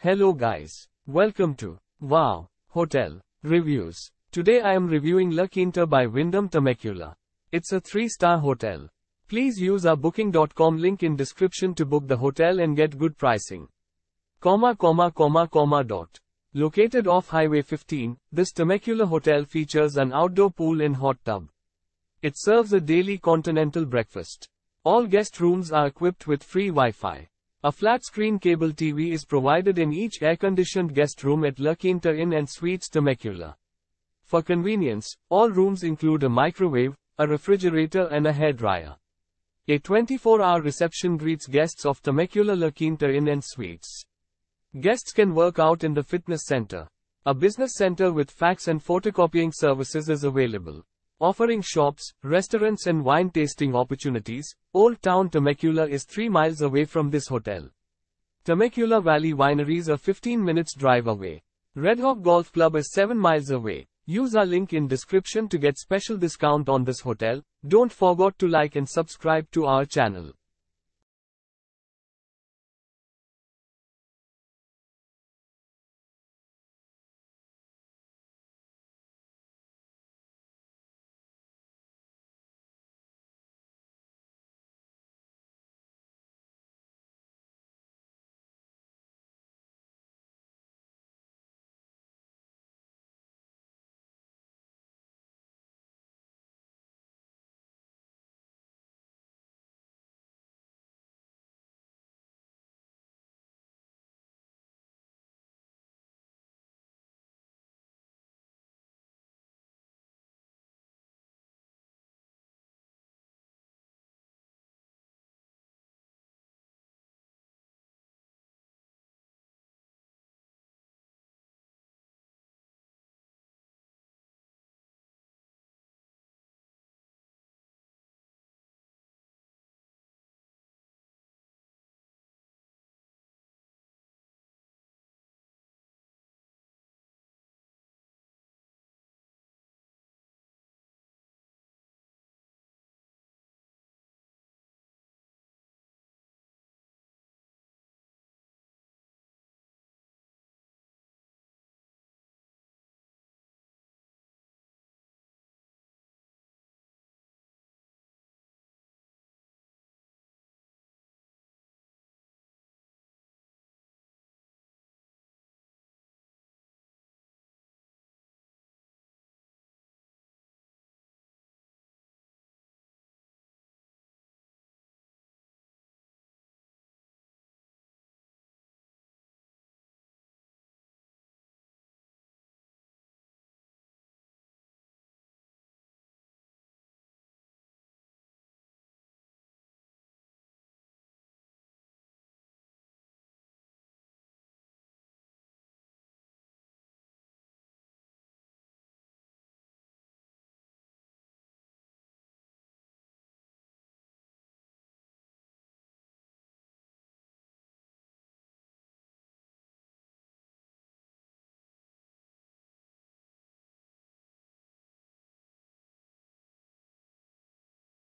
Hello guys. Welcome to Wow Hotel Reviews. Today I am reviewing La Quinta by Wyndham Temecula. It's a 3-star hotel. Please use our booking.com link in description to book the hotel and get good pricing. Comma comma comma comma dot. Located off Highway 15, this Temecula hotel features an outdoor pool and hot tub. It serves a daily continental breakfast. All guest rooms are equipped with free Wi-Fi. A flat-screen cable TV is provided in each air-conditioned guest room at La Quinta Inn and Suites Temecula. For convenience, all rooms include a microwave, a refrigerator and a hairdryer. A 24-hour reception greets guests of Temecula La Quinta Inn and Suites. Guests can work out in the fitness center. A business center with fax and photocopying services is available. Offering shops, restaurants and wine tasting opportunities, Old Town Temecula is 3 miles away from this hotel. Temecula Valley Wineries are 15 minutes drive away. Redhawk Golf Club is 7 miles away. Use our link in description to get special discount on this hotel. Don't forget to like and subscribe to our channel.